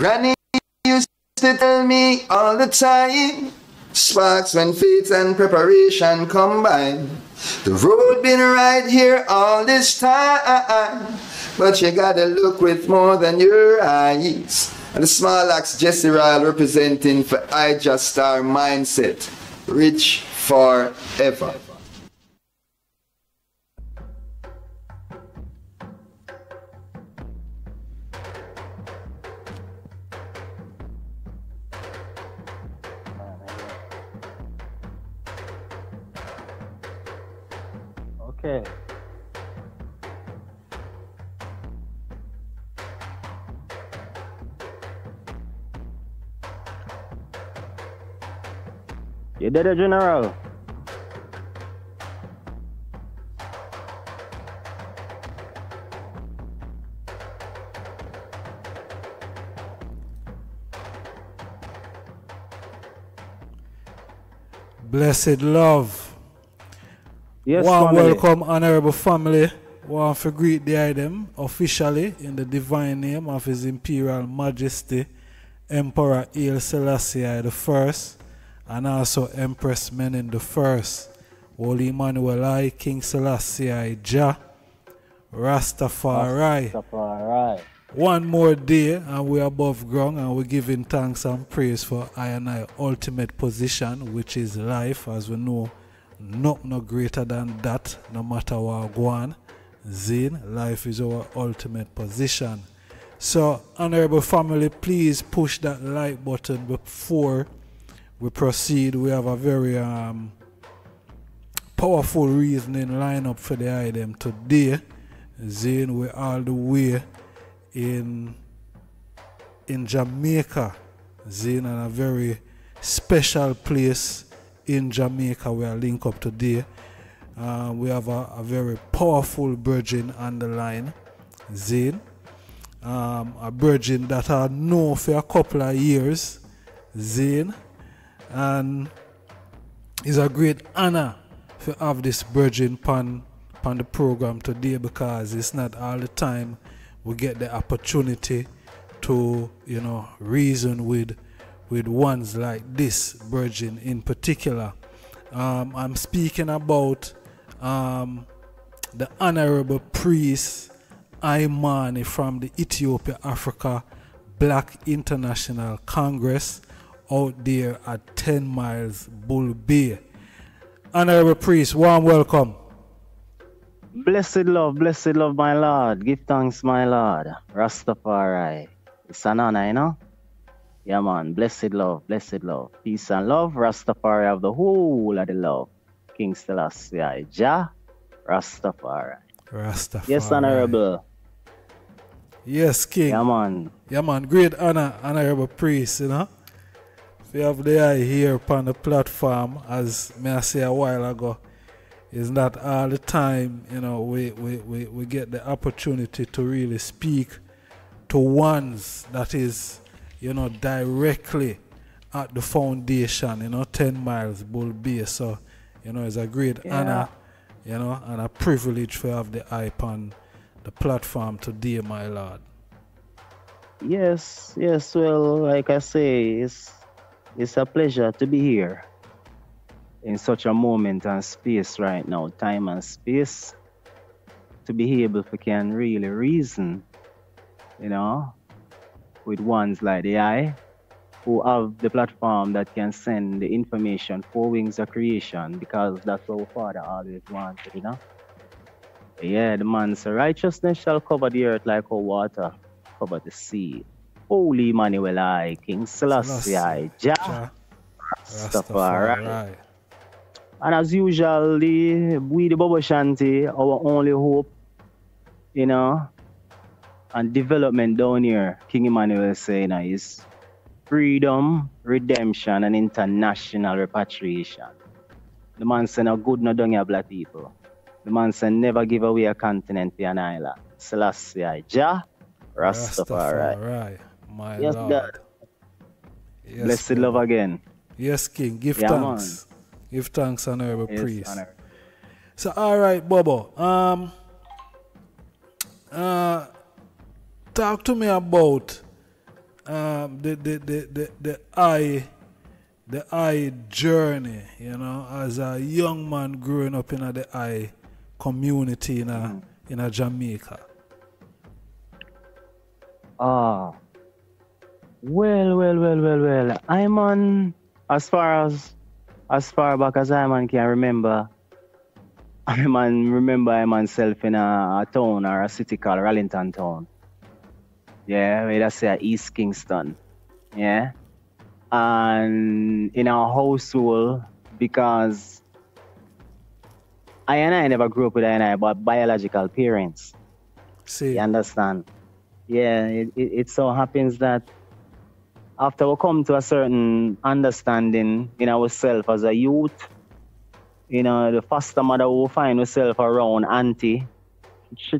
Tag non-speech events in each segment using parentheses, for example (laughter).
Granny used to tell me all the time. Sparks when faith and preparation combine. The road been right here all this time. But you gotta look with more than your eyes. And the small axe Jesse Ryle representing for I Just Star Mindset. Rich forever. You did it, General. Blessed love. Yes, One family. welcome, honorable family. One for greet the item officially in the divine name of His Imperial Majesty, Emperor Haile Selassie the First, and also Empress Menen the First, Holy Emmanuel I, King Selassie I, Jah, Rastafari. Rastafari. One more day and we're above ground and we're giving thanks and praise for I and I ultimate position, which is life, as we know. Not no greater than that, no matter what go on. Zine, life is our ultimate position. So, honorable family, please push that like button before we proceed. We have a very um, powerful reasoning lineup for the item today. Zane, we're all the way in in Jamaica. Zane, and a very special place in Jamaica. We are linked up today. Uh, we have a, a very powerful virgin on the line, Zane. Um, a virgin that I know for a couple of years, Zane. And it's a great honor to have this virgin pan on the program today because it's not all the time we get the opportunity to you know reason with with ones like this virgin in particular. Um, i'm speaking about um, the honorable priest Imani from the Ethiopia Africa Black International Congress out there at 10 miles Bull Bay. Honorable priest, warm welcome. Blessed love, blessed love, my Lord. Give thanks, my Lord. Rastafari. It's an honor, you know? Yeah, man. Blessed love, blessed love. Peace and love. Rastafari of the whole of the love. King Selassie. Jah. Rastafari. Rastafari. Yes, Honorable. Yes, King. Yeah, man. Yeah, man. Great honor, honorable priest, you know. We have the eye here upon the platform, as may I say a while ago. is not all the time, you know, we, we, we, we get the opportunity to really speak to ones that is, you know, directly at the foundation, you know, 10 miles Bull Bay. So, you know, it's a great Yeah. honor, you know, and a privilege to have the eye upon the platform today, my Lord. Yes, yes. Well, like I say, it's it's a pleasure to be here in such a moment and space right now, time and space, to be able to can really reason, you know, with ones like the I, who have the platform that can send the information for wings of creation, because that's what Father always wanted, you know. Yeah, the man said, righteousness shall cover the earth like a water cover the sea. Holy Emmanuel I, King Selassie I, Jah, Rastafari. And as usual, the, we the Bobo Shanti, our only hope, you know, and development down here, King Emmanuel saying is freedom, redemption, and international repatriation. The man said, no good, no dung, ya black people. The man said, never give away a continent to an island. Selassie I, Jah, Rastafari. Rastafari. My Yes, Lord. God. Yes, Blessed Lord. love again. Yes, King. Give Yeah, thanks. Give thanks, honorable Yes, priest. honor. So, all right, Bobo. Um, uh, talk to me about um, the, the, the, the, the I the I journey, you know, as a young man growing up in a, the I community in a mm. in a Jamaica? Ah, well, well, well, well, well. I'm on as far as as far back as I man can remember. (laughs) I remember I myself in a, a town or a city called Rollington Town. Yeah, we just say East Kingston. Yeah. And in our household, because I and I never grew up with I and I, but biological parents. See. You understand? Yeah, it, it, it so happens that after we come to a certain understanding in ourselves as a youth, you know, the foster mother will find herself around auntie. She,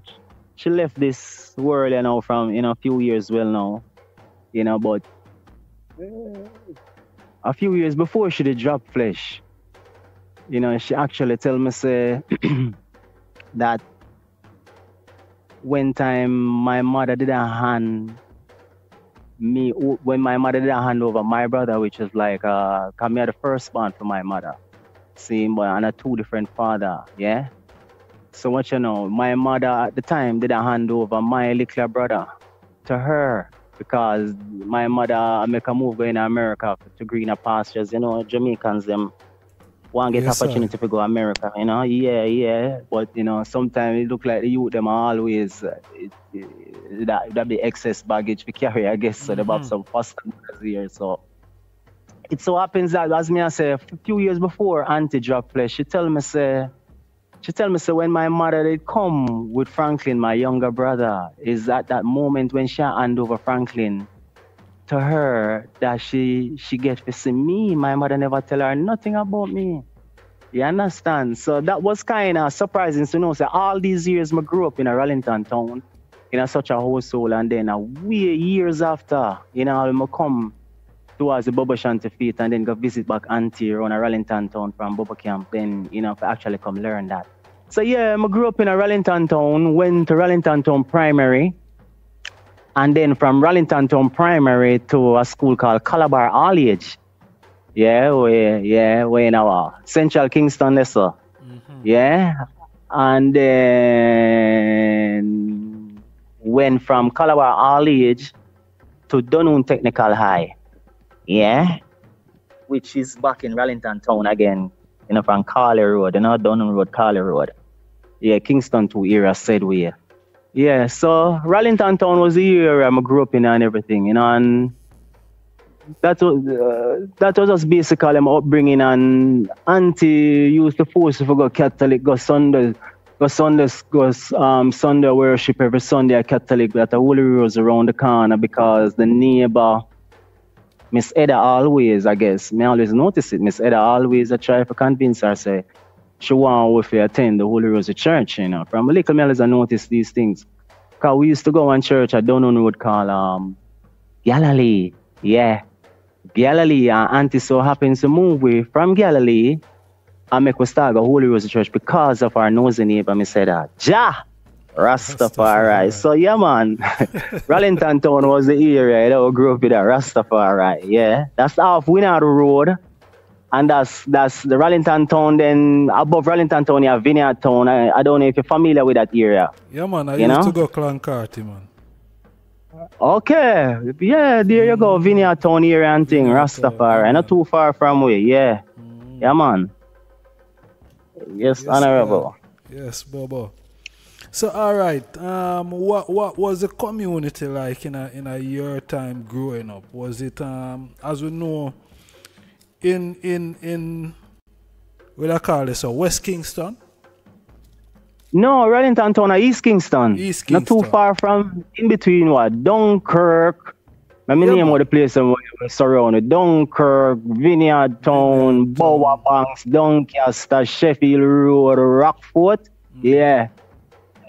she left this world, you know, from you know a few years well now, you know, but uh, a few years before she did drop flesh, you know, she actually tell me say (clears throat) that when time my mother did a hand me when my mother didn't hand over my brother, which was like uh come here the first born for my mother. Same but and a two different father, yeah. So what you know, my mother at the time didn't hand over my little brother to her because my mother make a move going to America to greener pastures. You know, Jamaicans them want get yes, opportunity sir. to go to America. You know, yeah, yeah. But you know, sometimes it look like the youth them are always uh, it, it, that that be excess baggage we carry. I guess so. Mm-hmm. They have some customers here, so. It so happens that, as me I say, a few years before Auntie drop flesh, she tell me say, she tell me so when my mother did come with Franklin, my younger brother, is at that moment when she hand over Franklin to her that she she get to see me. My mother never tell her nothing about me. You understand? So that was kind of surprising to know. So all these years, I grew up in a Rollington town, in a, such a household, and then a way years after, you know, I come towards the Bobo Shanti feet and then go visit back Auntie on a Rollington town from Bobo Camp, then, you know, actually come learn that. So yeah, I grew up in a Rollington town, went to Rollington town primary, and then from Rollington town primary to a school called Calabar All Age. Yeah, we yeah, we in our Central Kingston lesser. Mm-hmm. Yeah. And then went from Calabar All Age to Dunoon Technical High. Yeah, which is back in Rollington Town again, you know, from Carley Road, you know, Dunoon Road, Carley Road. Yeah, Kingston to area said we. Yeah, so Rollington Town was the area I grew up in and everything, you know, and that was uh, that was just basically my upbringing and auntie used to force to go Catholic, go Sunday, go Sunday, go um, Sunday worship every Sunday at Catholic at the Holy Rose around the corner because the neighbor Miss Edda always, I guess, me always notice it. Miss Edda always I try to convince her, say, she want to attend the Holy Rose Church, you know. From a little me always I notice these things. Because we used to go on church I don't know what call um Galilee. Yeah. Galilee and Auntie so happens to move we from Galilee and make we start go Holy Rose Church because of our nosy neighbor, me said that. Ja! Rastafari. So yeah, man. (laughs) Rollington Town was the area that we grew up with that Rastafari. Yeah. That's off Windward Road. And that's that's the Rollington Town. Then above Rollington Town, you have Vineyard Town. I, I don't know if you're familiar with that area. Yeah, man. I you used know? to go Clan Carthy, man. Okay. Yeah, there you go. Mm. Vineyard Town area and thing. Rastafari. Yeah. Not too far from where. Yeah. Mm. Yeah, man. Yes, yes honorable. Man. Yes, Bobo. So all right, um, what what was the community like in a in a year time growing up? Was it um as we know in in in what I call this so West Kingston? No, Rollington Town, East Kingston. East Kingston. Not too far from in between what Dunkirk. I mean, name of the place where surrounded Dunkirk, Vineyard Town, Bower Banks, Doncaster, Sheffield Road, Rockfort. Mm. Yeah.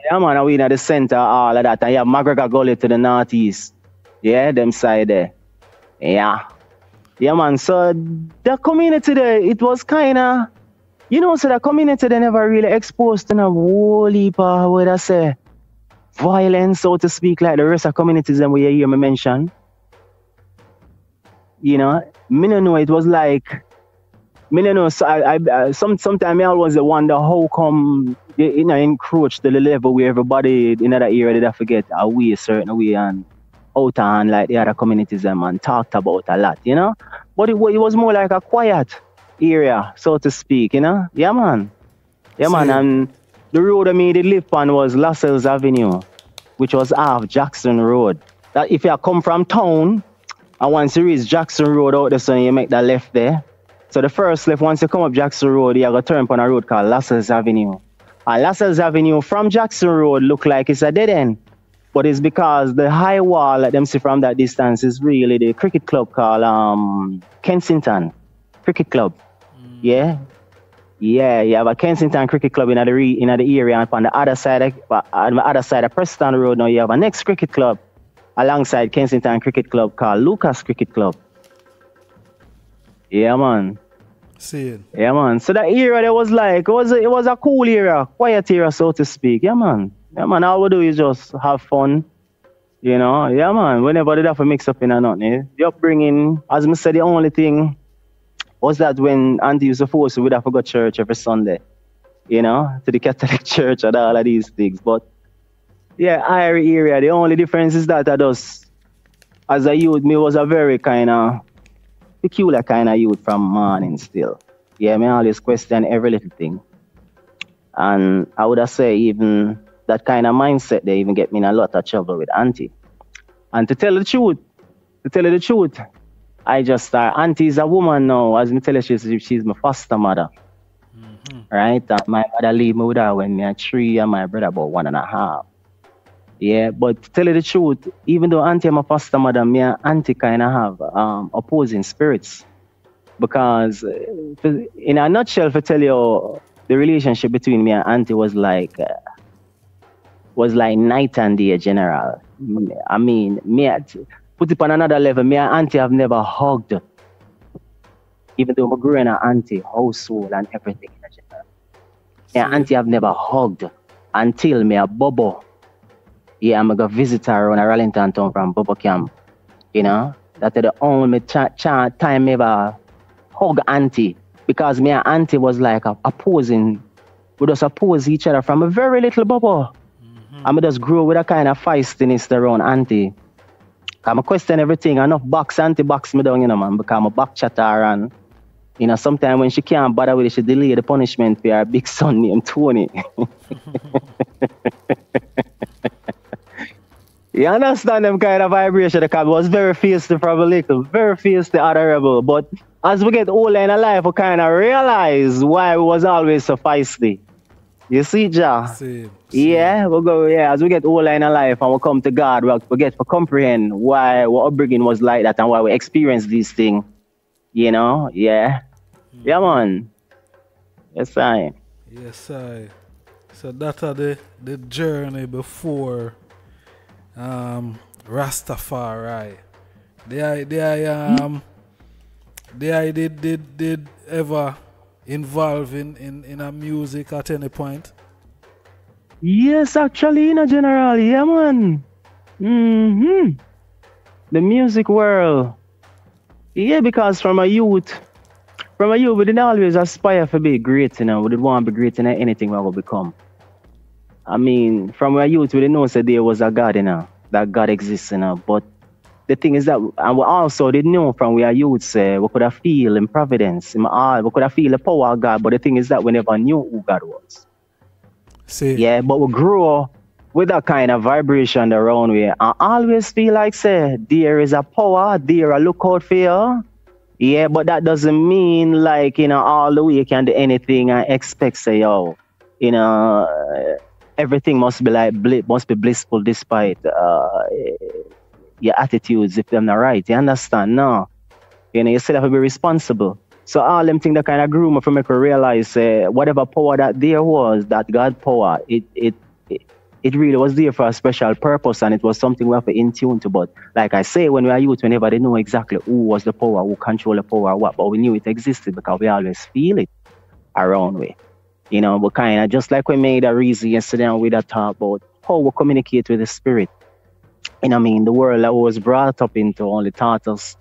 Yeah, man, we in the center, all of that. And have McGregor Gully to the northeast. Yeah, them side there. Yeah. Yeah, man. So the community there, it was kind of, you know, so the community they never really exposed to a whole heap of, what I say, violence, so to speak, like the rest of communities that we hear me mention. You know, me no know it was like me no know. So I, I, some sometimes I always wonder how come you know encroach to the level where everybody in that area did I forget a way a certain way and out and like the other communities them and talked about a lot, you know. But it, it was more like a quiet area, so to speak, you know. Yeah, man. Yeah, man. And the road I made it live on was Lascelles Avenue, which was off Jackson Road. That if you come from town, and once you reach Jackson Road out there, so you make that left there. So the first left, once you come up Jackson Road, you got to turn on a road called Lascelles Avenue. And Lascelles Avenue from Jackson Road look like it's a dead end. But it's because the high wall that them see from that distance is really the cricket club called um, Kensington Cricket Club. Mm. Yeah. Yeah, you have a Kensington Cricket Club in the re, in the area, and on the other side, of, uh, on the other side of Preston Road, now you have a next cricket club alongside Kensington Cricket Club called Lucas Cricket Club. Yeah, man. See it. Yeah, man. So that era, there was like it was a, it was a cool era, quiet era, so to speak. Yeah, man. Yeah, man, all we do is just have fun. You know, yeah, man. Whenever they have a mix up in a nothing, eh? the upbringing, as I said, the only thing was that when Auntie used to force we'd have to go to church every Sunday, you know, to the Catholic (laughs) church and all of these things. But yeah, our area, the only difference is that I just, as a youth, me was a very kind of peculiar kind of youth from morning still. Yeah, me always question every little thing. And I would have say even that kind of mindset, they even get me in a lot of trouble with auntie. And to tell the truth, to tell you the truth, I just start. Auntie is a woman now. As me tell you, she's, she's my foster mother. Mm-hmm. Right? And my mother leave me with her when me three and my brother about one and a half. Yeah, but to tell you the truth, even though auntie my foster mother, me and auntie kind of have um, opposing spirits. Because uh, in a nutshell, to tell you, the relationship between me and auntie was like, uh, was like night and day general. I mean, me put it on another level. Me and auntie have never hugged, even though I grew in an auntie household and everything. Yeah, auntie have never hugged until me a bubble. Yeah, I'm gonna visit her on a Arlington town from Bobo Camp. You know, that's the only ch- ch- time ever hug auntie because me and auntie was like opposing, we just oppose each other from a very little bubble. Mm-hmm. I just grew with a kind of feistiness around auntie. I'm a question everything. Enough box auntie box me down, you know, man, because a back chatter and you know, sometimes when she can't bother with it, she delay the punishment for her big son named Tony. (laughs) you understand them kind of vibration because I was very feisty from a little, very feisty, adorable. But as we get older in our life, we kind of realize why we was always so feisty. You see, Ja? See, see. Yeah, we go, yeah, as we get older in our life and we come to God, we, we get to comprehend why our upbringing was like that and why we experience these things. You know, yeah. Mm. Yeah, man. Yes, I. Yes, I. So that are the, the journey before um, Rastafari. They, they, um, they did, did, did ever involved in, in, in a music at any point? Yes, actually, in a general, yeah, man. Mm-hmm. The music world. Yeah, because from a youth, from a youth, we didn't always aspire to be great, you know. We didn't want to be great in anything we will become. I mean, from a youth, we didn't know that there was a God, you know, that God exists, you know. But the thing is that, and we also didn't know from where youths, uh, we could have feel in providence, in all, we could have feel the power of God, but the thing is that we never knew who God was. See. Yeah, but we grew up with that kind of vibration around we I always feel like say there is a power, there a lookout for you. Yeah, but that doesn't mean like, you know, all the way you can do anything and expect say, yo, you know, everything must be like must be blissful despite uh, your attitudes if they're not right. You understand? No. You know, you still have to be responsible. So all them things that kind of grew me for me realize uh, whatever power that there was, that God power, it, it it it really was there for a special purpose and it was something we have to in tune to. But like I say, when we are youth, we never know exactly who was the power, who control the power, what, but we knew it existed because we always feel it around we. You know, but kind of just like we made a reason yesterday and we that talk about how we communicate with the spirit. And I mean, the world I was brought up into only taught us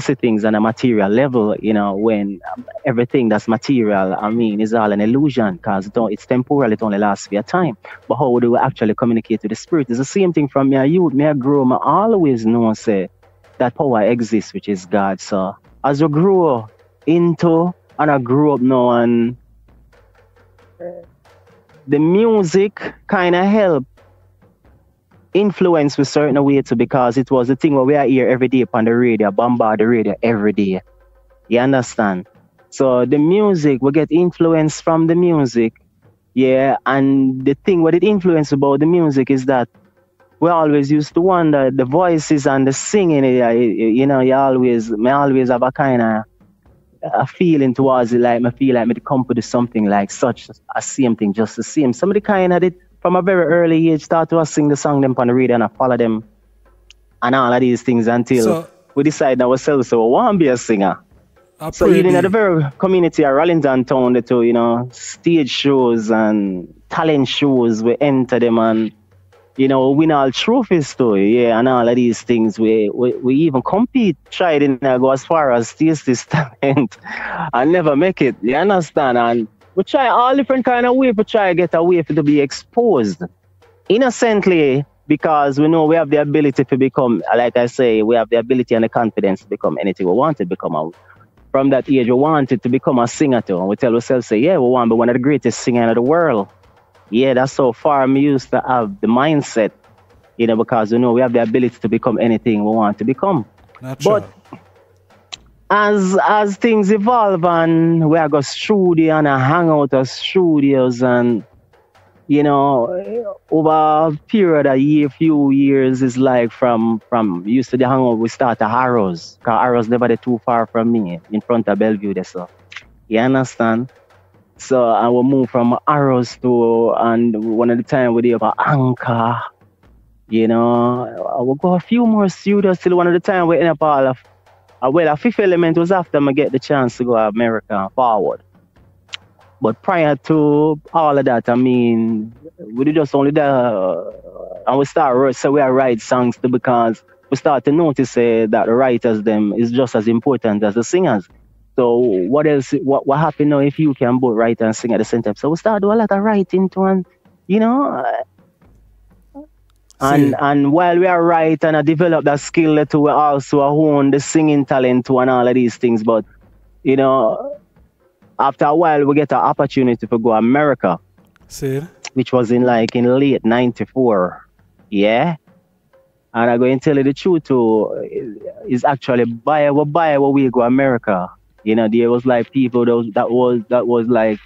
see things on a material level, you know, when um, everything that's material, I mean, is all an illusion because it it's temporal, it only lasts for a time. But how do we actually communicate with the spirit? It's the same thing from me, youth, me, I grow, I always know, say, that power exists, which is God. So as you grow into, and I grew up now, and the music kind of help influence with certain way too because it was the thing where we are here every day on the radio, bombard the radio every day. You understand? So the music, we get influence from the music. Yeah, and the thing what it influence about the music is that we always used to wonder the voices and the singing. You know, you always, me always have a kind of a feeling towards it, like me feel like me to come to something like such a same thing, just the same. Somebody kind of did from a very early age start to sing the song them on the radio and I follow them and all of these things until so, we decide ourselves so we want to be a singer. So even at the very community of Rollington town, the two, you know, stage shows and talent shows, we enter them and you know, win all trophies too, yeah, and all of these things. We we, we even compete, try it and go as far as this this talent and never make it. You understand? And we try all different kind of way to try to get a way for to be exposed innocently because we know we have the ability to become, like I say, we have the ability and the confidence to become anything we want to become. From that age, we wanted to become a singer too. And we tell ourselves, say, yeah, we want to be one of the greatest singers in the world. Yeah, that's so far i'm used to have the mindset, you know, because we know we have the ability to become anything we want to become. Natural. But as as things evolve and we go studio and I hang out at studios and you know over a period of year few years is like from from used to the hang out we start at Arrows because Arrows never too far from me in front of Bellevue there so you understand? So I will move from Arrows to and one of the time we about Anchor you know. I will go a few more studios till one of the time we end up all of uh, well, a fifth element was after I get the chance to go to America forward. But prior to all of that, I mean, we did just only that, uh, and we start so we write songs too because we start to notice uh, that the writers them is just as important as the singers. So what else? What what happen now if you can both write and sing at the same time? So we start do a lot of writing to and you know. Uh, and and while we are right and I develop that skill to we also hone the singing talent to and all of these things. But you know, after a while we get an opportunity to go America. See? Which was in like in late ninety four. Yeah. And I'm going to tell you the truth too, is actually buy what buy what we go America. You know, there was like people that was that was that was like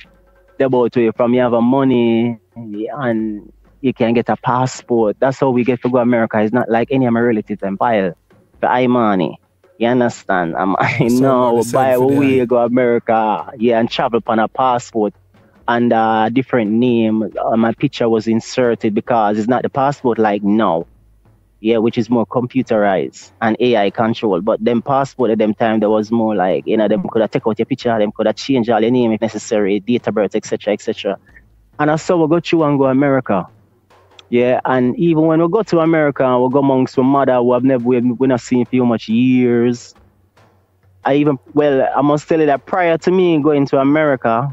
about to from you have a money and you can get a passport. That's how we get to go America. It's not like any of my relatives and buy the I money. You understand? Um, (laughs) I know buy a way go America, yeah, and travel on a passport and a different name. Uh, my picture was inserted because it's not the passport like now. Yeah, which is more computerized and AI controlled. But them passport at them time there was more like, you know, them could have take out your picture, them could have changed all your name if necessary, date of birth, etc. etc. And I saw we go through and go America. Yeah, and even when we go to America and we go amongst my mother who I've never we we not seen for much years. I even well, I must tell you that prior to me going to America,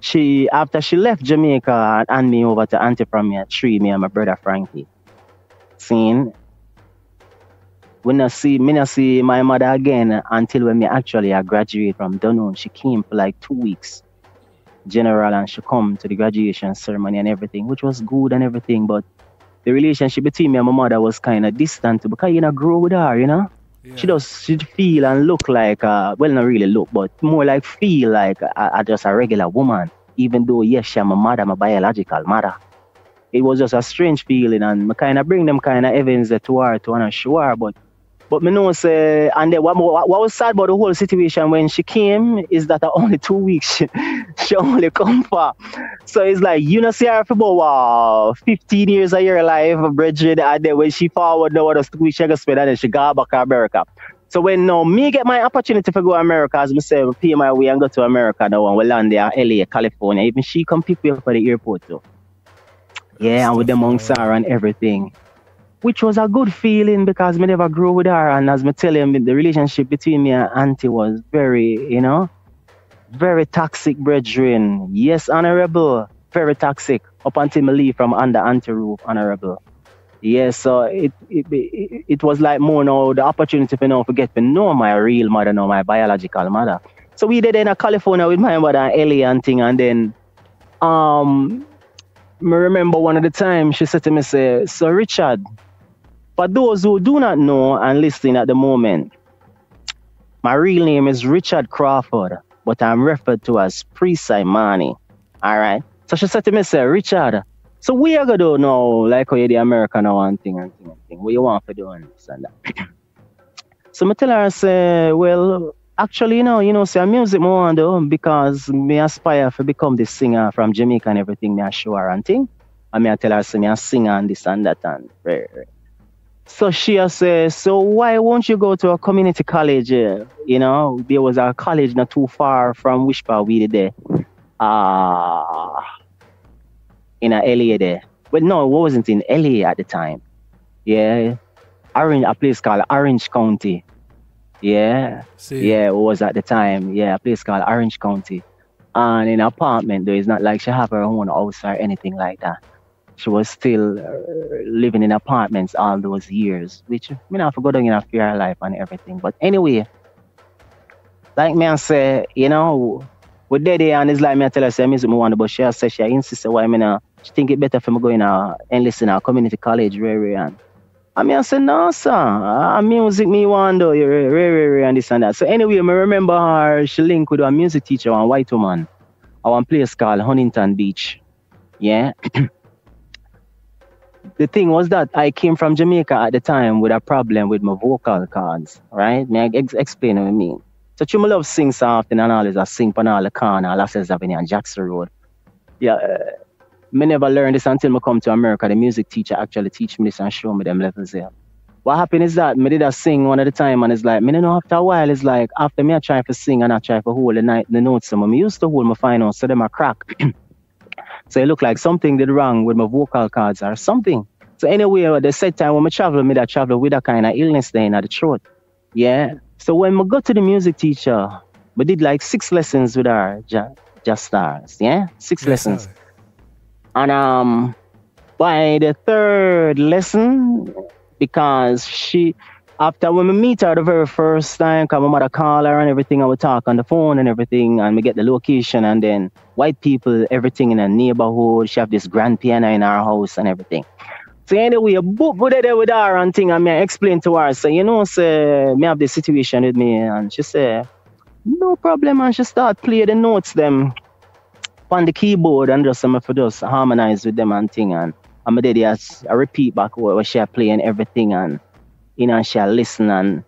she after she left Jamaica and me over to Auntie from me tree, me and my brother Frankie. Seeing we not see me not see my mother again until when me actually I graduate from Dunoon. She came for like two weeks general and she come to the graduation ceremony and everything, which was good and everything. But the relationship between me and my mother was kind of distant because you know grow with her, you know. Yeah. She does she feel and look like uh well not really look, but more like feel like a just a regular woman. Even though yes, she's my mother, my biological mother. It was just a strange feeling and I kind of bring them kind of evidence to her to wanna show her, but but me know say, and then what, what, what, was sad about the whole situation when she came is that only two weeks she, (laughs) she only come for. So it's like you know see her for about wow, 15 years of your life, Bridget, and then when she forward now what two weeks she got spend and then she got back to America. So when now me get my opportunity to go to America, as I say, pay my way and go to America now and we land there, LA, California. Even she come pick me up at the airport too. Yeah, and with the Sarah and everything. Which was a good feeling because me never grew with her. And as me tell you, the relationship between me and Auntie was very, you know, very toxic, brethren. Yes, honorable, very toxic. Up until me leave from under Auntie roof, honorable. Yes, so it, it it, it was like more now the opportunity for now to get to know my real mother, know my biological mother. So we did in a California with my mother and Ellie and thing, and then um me remember one of the times she said to me, say, So Richard, for those who do not know and listening at the moment, my real name is Richard Crawford, but I'm referred to as Priest Imani. All right. So she said to me, say, Richard, so we are gonna do now, like how you the American one thing and thing and thing. What you want for doing this and that. (clears throat) so I tell her, I say, well, actually, you know, you know, say music more want do because me aspire to become the singer from Jamaica and everything, me I show her and thing. And me I tell her, say, me a singer and this and that and right, right. So she says, so why won't you go to a community college? You know, there was a college not too far from Wishpa we did there. Uh, in a LA there. But no, it wasn't in LA at the time. Yeah. Orange, a place called Orange County. Yeah. See. Yeah, it was at the time. Yeah, a place called Orange County. And in an apartment, though, it's not like she have her own house or anything like that she was still uh, living in apartments all those years, which I mean, I forgot in a fair life and everything. But anyway, like me, I say, you know, with Daddy and it's like me, I tell her, say, me want, but she said she insisted why me now, she think it better for me going uh, and listen to community college, Rary, and I mean, I said, no, sir, uh, music me want, though, Rary, Rary, and this and that. So anyway, I remember her, she linked with a music teacher, one white woman, one place called Huntington Beach. Yeah. (clears throat) the thing was that I came from Jamaica at the time with a problem with my vocal cords, right? May I ex- explain what I mean? So you love sing soft and all is I sing on all the corner, Lascelles Avenue and Jackson Road. Yeah, uh, me never learned this until I come to America. The music teacher actually teach me this and show me them levels there. What happened is that me did a sing one at a time and it's like, me know after a while, it's like after me I try to sing and I try to hold the, night, the notes, so me used to hold my fine notes, so them I crack. (clears throat) So it looked like something did wrong with my vocal cords or something. So anyway, at the set time when I travel, me that travel with a kind of illness there in the throat. Yeah. So when I got to the music teacher, we did like six lessons with her, just, just stars. Yeah, six yes, lessons. Sir. And um, by the third lesson, because she after when we meet her the very first time, cause my mother call her and everything, I would talk on the phone and everything, and we get the location, and then white people, everything in the neighborhood. She have this grand piano in our house and everything. So anyway, book go there with her and thing, and me explain to her, so you know, say me have this situation with me, and she say, no problem, and she start play the notes them on the keyboard and just some for just harmonize with them and thing, and I'm as I repeat back what she play and everything, and you know, she'll listen and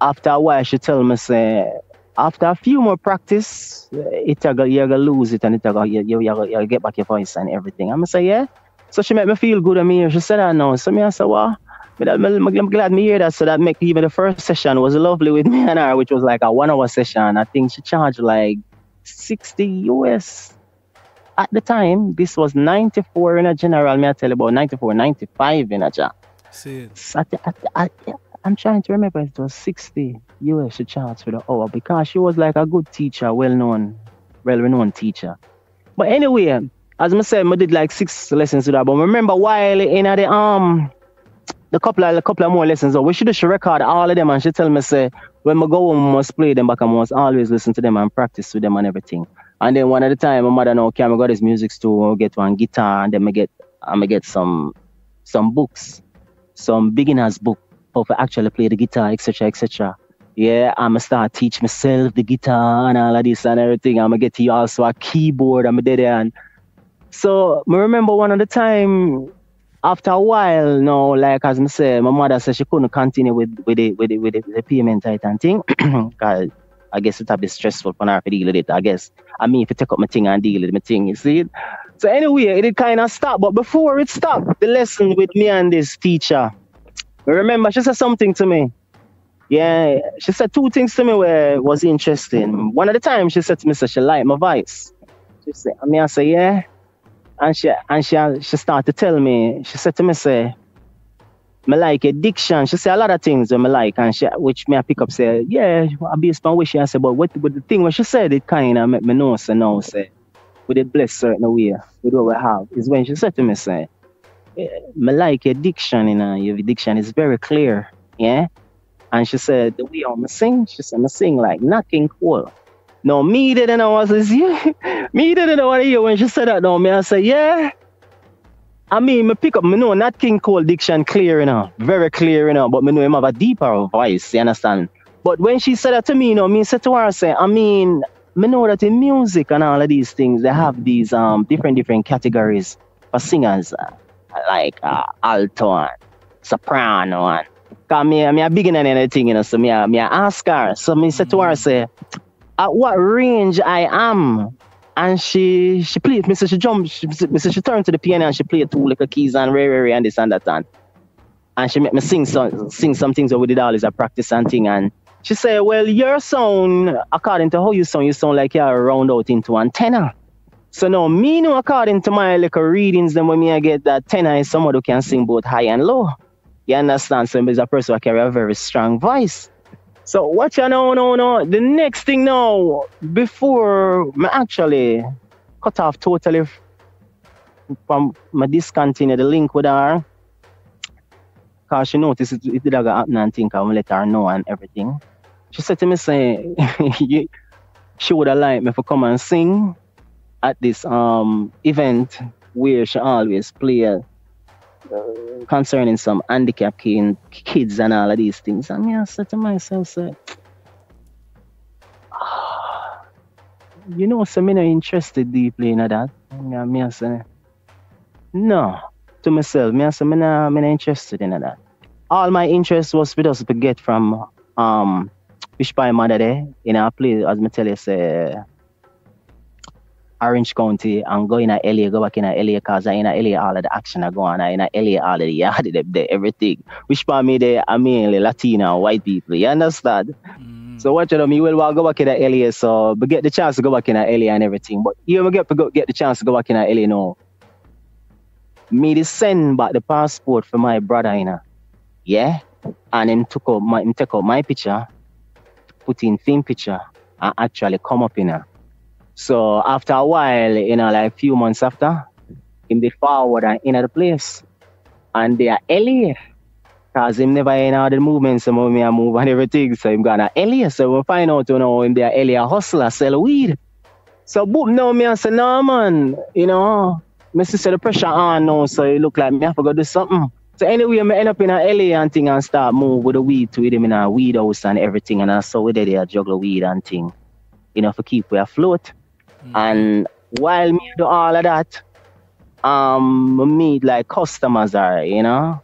after a while she tell me say after a few more practice, uh, it you're gonna lose it and it you you you you get back your voice and everything. I'm gonna say yeah. So she made me feel good and me She said I know. So me I said well. I'm glad me hear that. So that make even the first session was lovely with me (laughs) and her, which was like a one hour session. I think she charged like 60 US at the time. This was 94 in a general. Me I tell you about 94, 95 in a general. See I, I, I, I'm trying to remember it was 60 US she charged for the hour because she was like a good teacher, well known, well renowned teacher. But anyway, as I said, I did like six lessons with her. But remember while in the um the couple of couple of more lessons, we should just record all of them and she tell me say when I go home I must play them back I must always listen to them and practice with them and everything. And then one at a time my mother know okay, I got his music store, get one guitar and then I get I get some some books some beginners book to actually play the guitar, etc., etc. Yeah, I'ma start teach myself the guitar and all of this and everything. I'ma get to also a keyboard. I'm there and so I remember one of the time after a while, no, like as I say, my mother said she couldn't continue with with the with the, with the, the payment type and thing. (clears throat) Cause I guess a bit stressful for her to deal with it. I guess I mean if you take up my thing and deal with my thing, you see. So anyway, it kind of stopped. But before it stopped, the lesson with me and this teacher, remember she said something to me. Yeah, she said two things to me where was interesting. One of the times she said to me, so she liked my voice. She said, I mean, I say, yeah. And she and she she started to tell me, she said to me, say, me like addiction. She said a lot of things that me like, and she, which me I pick up say, yeah, I be a wish. I say, but what, but the thing when she said it kind of make me know, so now say, with it bless certain way with what we have is when she said to me, say, yeah, me like addiction, you know, your addiction is very clear, yeah. And she said, the way I'm sing, she said, I sing like Nat King Cole. No, me didn't know what was (laughs) yeah. me didn't know what hear when she said that. No, me I say, yeah. I mean, me pick up, me know Nat King Cole diction clear, you know, very clear, you know, but me know him have a deeper voice, you understand? But when she said that to me, you know, me said to her, I say, I mean, me know that in music and all of these things, they have these um different different categories for singers, uh, like uh, alto and soprano and Cause me, me a beginner in anything, you know, so me, a, me a ask her. So me said to her, say, at what range I am and she she played. Mr. She jumped. She, Mr. She turned to the piano and she played two little keys and re, re, re and this and that and and she made me sing some sing some things that we did all is a practice and thing and she said, Well, your sound, according to how you sound, you sound like you're round out into one tenor. So now me know according to my little readings, then when me I get that tenor is someone who can sing both high and low. You understand? So is a person who carry a very strong voice. So what you know, no, no. The next thing now, before me actually cut off totally from my discontinue the link with her, cause she noticed it, it did happen and think I will let her know and everything. She said to me, say, (laughs) she would have liked me to come and sing at this um event where she always play concerning some handicap kids and all of these things. And me, I said to myself, say, (sighs) you know, so me not interested deeply in that. Yeah, me I say, no, to myself, me I say, me not, me not interested in that. All my interest was with us to get from um Fish Pie Mother there in a place, as me tell you, say, Orange County and go in a LA, go back in a LA cause in a LA all of the action are going on. In a LA all of the yard, (laughs) the, everything. Which part me there I mainly Latina, white people. You understand? Mm. So what you know, me will well, go back in a LA, so but get the chance to go back in a LA and everything. But you get to go get the chance to go back in a LA no. Me to send back the passport for my brother, you know. Yeah? And him took out my him take out my picture, put in film picture, and actually come up in her. So after a while, you know, like a few months after, him did forward and in the place. And they are LA. Cause him never in all the movements, some of me are move and everything. So him gonna LA. So we find out, you know, him they are LA hustler, sell weed. So boom, now me I say, no man, you know, me see the pressure on now, so it look like me have to go do something. So anyway, I end up in a LA and thing and start move with the weed to him in a weed house and everything. And I saw we did there juggle weed and thing, you know, for keep we afloat. Mm-hmm. And while me do all of that, um, we meet like customers are, you know.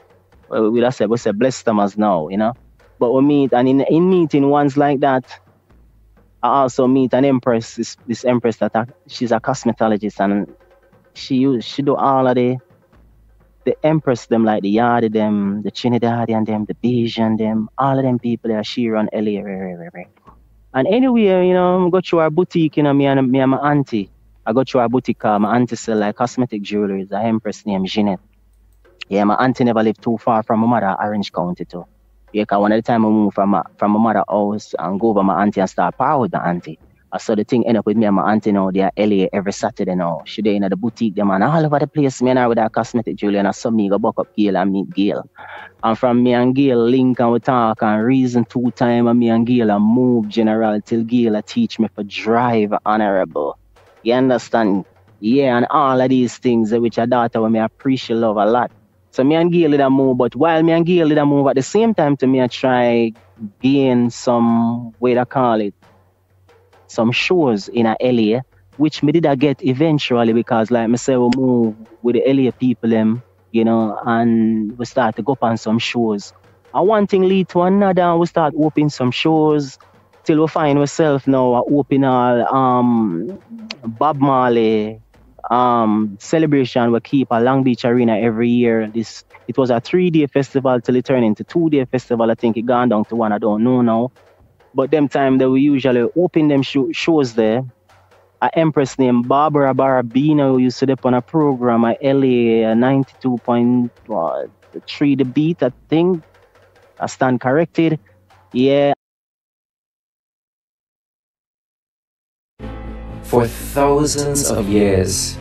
We just say we say blessed customers now, you know. But we meet and in in meeting ones like that, I also meet an empress. This, this empress that I, she's a cosmetologist and she use she do all of the the empress them like the Yardie them, the Trinidadian them, the Bajan them, all of them people there she run LA. And anyway, you know, I go to our boutique, you know, me and me and my auntie. I go to our boutique, uh, my auntie sell like cosmetic jewelry, the empress named Jeanette. Yeah, my auntie never lived too far from my mother, Orange County too. Yeah, cause one of the time I moved from my from my mother house and go over my auntie and start power with my auntie. I saw the thing end up with me and my auntie now. They are LA every Saturday now. She there in the boutique them and all over the place. Me and her with her cosmetic jewelry and I saw me go back up Gail and meet Gail. And from me and Gail link and we talk and reason two time and me and Gail and move general till Gail I teach me for drive honorable. You understand? Yeah, and all of these things which a daughter when me appreciate love a lot. So me and Gail did a move, but while me and Gail did a move at the same time to me I try gain some way to call it some shows in LA, which me did I get eventually because like me say we move with the LA people them, you know, and we start to go on some shows. And one thing lead to another and we start opening some shows till we find ourselves now open all um Bob Marley um celebration we keep at Long Beach Arena every year. This it was a three day festival till it turned into two day festival. I think it gone down to one, I don't know now. But them time that we usually open them shows there. A empress named Barbara Barabino used to dip on a program at LA 92.3 the beat, I think. I stand corrected. Yeah. For thousands of years,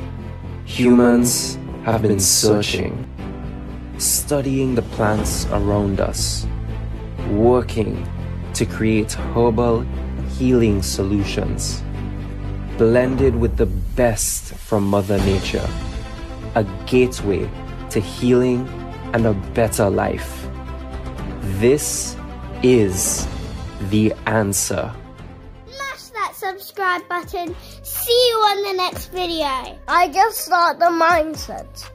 humans have been searching, studying the plants around us, working to create herbal healing solutions, blended with the best from Mother Nature, a gateway to healing and a better life. This is the answer. Smash that subscribe button. See you on the next video. Ijahstars the mindset.